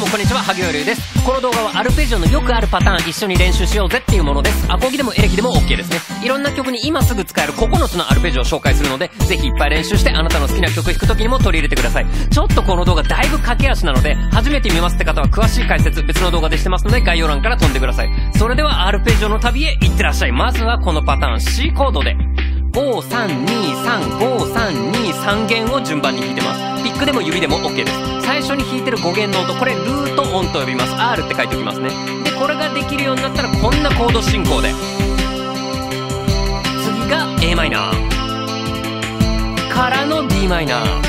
もこんにちは萩尾龍です。この動画はアルペジオのよくあるパターン一緒に練習しようぜっていうものです。アコギでもエレキでも OK ですね。いろんな曲に今すぐ使える9つのアルペジオを紹介するのでぜひいっぱい練習してあなたの好きな曲弾く時にも取り入れてください。ちょっとこの動画だいぶ駆け足なので初めて見ますって方は詳しい解説別の動画でしてますので概要欄から飛んでください。それではアルペジオの旅へ行ってらっしゃい。まずはこのパターン C コードで。53235323弦を順番に弾いてックでも指でも OK です。最初に弾いてる5弦の音これルート音と呼びます。R って書いておきますね。でこれができるようになったらこんなコード進行で。次が a マイナー。からの d マイナー。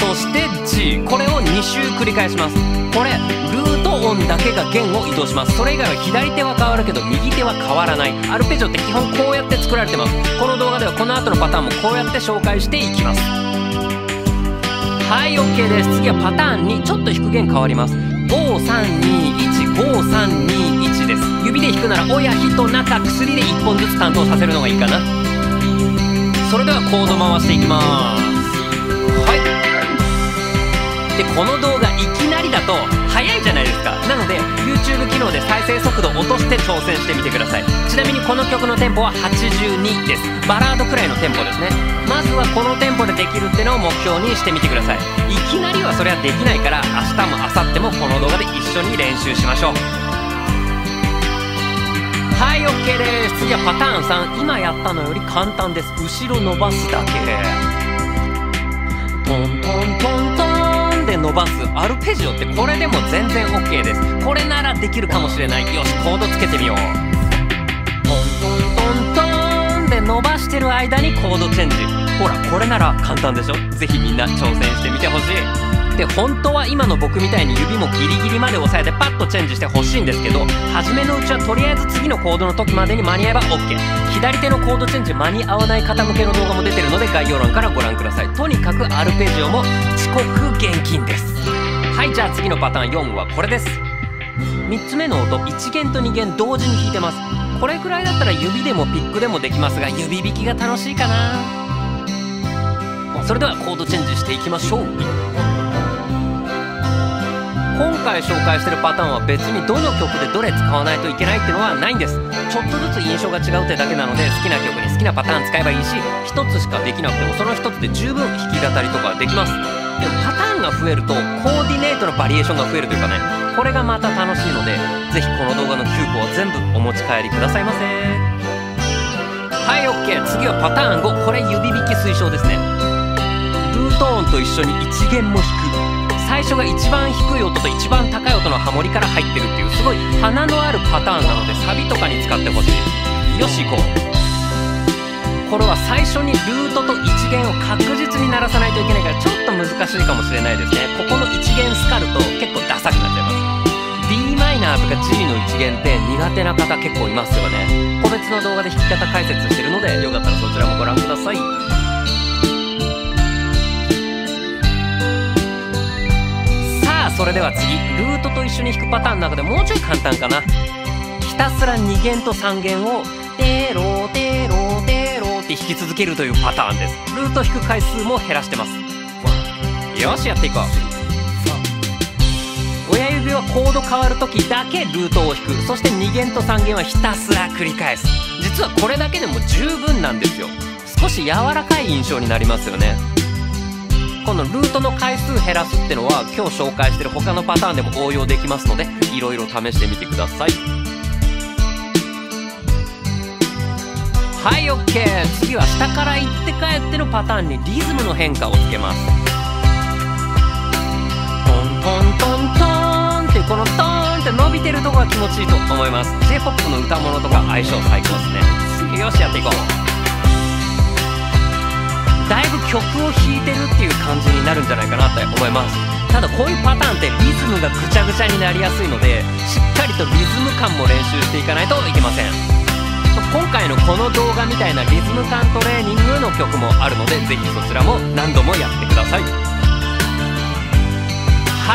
そして G これを2周繰り返します。これルート音だけが弦を移動します。それ以外は左手は変わるけど右手は変わらない。アルペジオって基本こうやって作られてます。この動画ではこの後のパターンもこうやって紹介していきます。はい OK です。次はパターン2ちょっと弾く弦変わります。53215321です。指で弾くなら親火と中薬で1本ずつ担当させるのがいいかな。それではコード回していきます。はい。でこの動画いきなりだと早いじゃないですか。なので YouTube 機能で再生速度を落として挑戦してみてください。ちなみにこの曲のテンポは82です。バラードくらいのテンポですね。まずはこのテンポでできるってのを目標にしてみてください。いきなりはそれはできないから明日も明後日もこの動画で一緒に練習しましょう。はい OK です。次はパターン3今やったのより簡単です。後ろ伸ばすだけ。トントントントンで伸ばす。アルペジオってこれでも全然 OK です。これならできるかもしれない。よしコードつけてみよう。トントントントンで伸ばしてる間にコードチェンジ。ほらこれなら簡単でしょ？ぜひみんな挑戦してみてほしい。で本当は今の僕みたいに指もギリギリまで押さえてパッとチェンジしてほしいんですけど初めのうちはとりあえず次のコードの時までに間に合えば OK 左手のコードチェンジ間に合わない方向けの動画も出てるので概要欄からご覧ください。とにかくアルペジオも遅刻厳禁です。はいじゃあ次のパターン4はこれです。3つ目の音1弦と2弦同時に弾いてます。これくらいだったら指でもピックでもできますが指弾きが楽しいかな。それではコードチェンジしていきましょう。今回紹介してるパターンは別にどの曲でどれ使わないといけないっていうのはないんです。ちょっとずつ印象が違うってだけなので好きな曲に好きなパターン使えばいいし1つしかできなくてもその1つで十分弾き語りとかできます。でもパターンが増えるとコーディネートのバリエーションが増えるというかねこれがまた楽しいのでぜひこの動画の9個を全部お持ち帰りくださいませはい OK 次はパターン5これ指弾き推奨ですね。ルート音と一緒に1弦も弾く。最初が一番低い音と一番高い音のハモリから入ってるっていうすごい花のあるパターンなのでサビとかに使ってほしいよし行こう。これは最初にルートと1弦を確実に鳴らさないといけないからちょっと難しいかもしれないですね。ここの1弦スカると結構ダサくなっちゃいます。D マイナーとか G の1弦って苦手な方結構いますよね。個別の動画で弾き方解説してるのでよかったらそちらもご覧ください。それでは次ルートと一緒に弾くパターンの中でもうちょい簡単かな。ひたすら2弦と3弦をテロテロテロって弾き続けるというパターンですルート弾く回数も減らしてますよしやっていこう親指はコード変わる時だけルートを弾くそして2弦と3弦はひたすら繰り返す実はこれだけでも十分なんですよ少し柔らかい印象になりますよねこのルートの回数減らすってのは今日紹介してる他のパターンでも応用できますのでいろいろ試してみてください。はい OK 次は下から行って帰ってのパターンにリズムの変化をつけます。トントントントンってこのトーンって伸びてるとこが気持ちいいと思います。J−POP の歌物とか相性最高ですね。よしやっていこう。だいぶ曲を弾いてるっていう感じなるんじゃないかなって思います。ただこういうパターンってリズムがぐちゃぐちゃになりやすいのでしっかりとリズム感も練習していかないといけません。今回のこの動画みたいなリズム感トレーニングの曲もあるのでぜひそちらも何度もやってください。は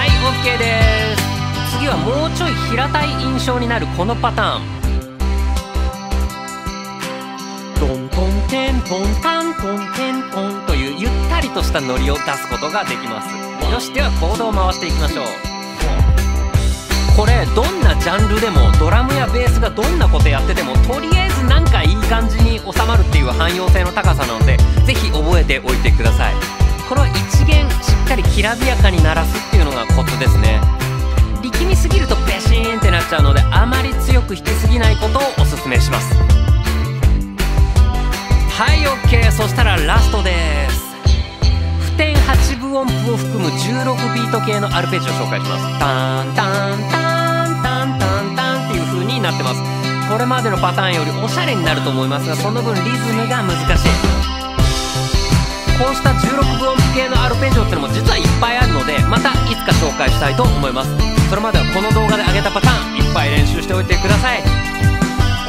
い OK です。次はもうちょい平たい印象になるこのパターン。ンテンタントンテントンというゆったりとしたノリを出すことができます。よしではコードを回していきましょう。これどんなジャンルでもドラムやベースがどんなことやっててもとりあえずなんかいい感じに収まるっていう汎用性の高さなので是非覚えておいてください。これは一弦しっかりきらびやかに鳴らすっていうのがコツですね。力みすぎるとベシーンってなっちゃうのであまり強く弾きすぎないことをおすすめしますはい OK そしたらラストです。普天8分音符を含む16ビート系のアルペジオを紹介します。タンタンタンタンタンタンっていう風になってます。これまでのパターンよりおしゃれになると思いますがその分リズムが難しい。こうした16分音符系のアルペジオってのも実はいっぱいあるのでまたいつか紹介したいと思います。それまではこの動画で上げたパターンいっぱい練習しておいてください。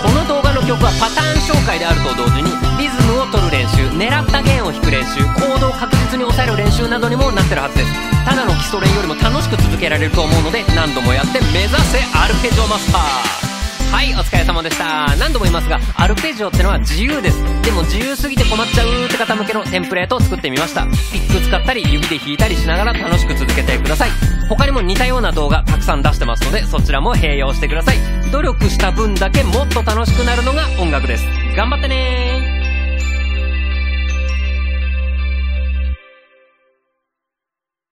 この動画の曲はパターン紹介であると同時にリズムを取る練習狙った弦を弾く練習コードを確実に押さえる練習などにもなってるはずです。ただの基礎練よりも楽しく続けられると思うので何度もやって目指せアルペジオマスター。はいお疲れ様でした。何度も言いますがアルペジオってのは自由です。でも自由すぎて困っちゃうって方向けのテンプレートを作ってみました。ピック使ったり指で弾いたりしながら楽しく続けてください。他にも似たような動画たくさん出してますのでそちらも併用してください。努力した分だけもっと楽しくなるのが音楽です。頑張ってね